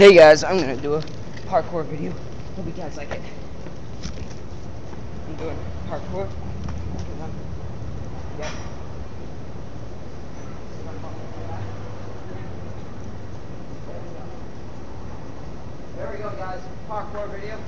Hey guys, I'm gonna do a parkour video. Hope you guys like it. I'm doing parkour. There we go guys, parkour video.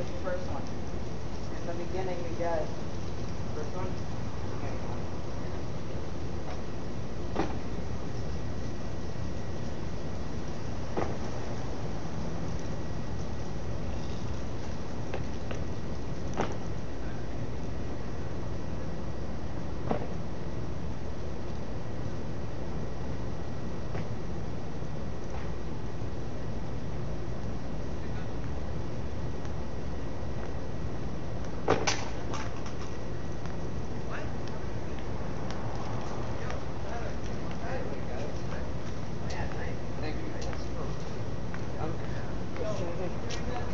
The first one. In the beginning, we got first one.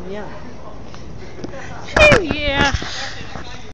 Yeah. Phew, yeah.